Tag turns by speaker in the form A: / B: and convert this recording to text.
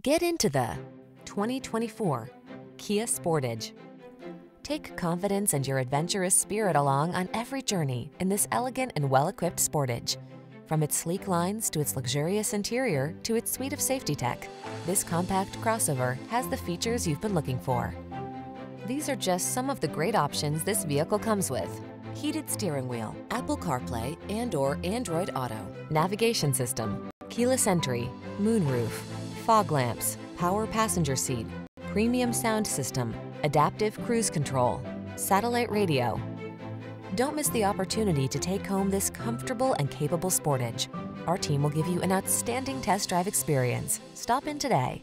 A: Get into the 2024 Kia Sportage. Take confidence and your adventurous spirit along on every journey in this elegant and well-equipped Sportage. From its sleek lines to its luxurious interior to its suite of safety tech, this compact crossover has the features you've been looking for. These are just some of the great options this vehicle comes with. Heated steering wheel, Apple CarPlay and or Android Auto, navigation system, keyless entry, moonroof, fog lamps, power passenger seat, premium sound system, adaptive cruise control, satellite radio. Don't miss the opportunity to take home this comfortable and capable Sportage. Our team will give you an outstanding test drive experience. Stop in today.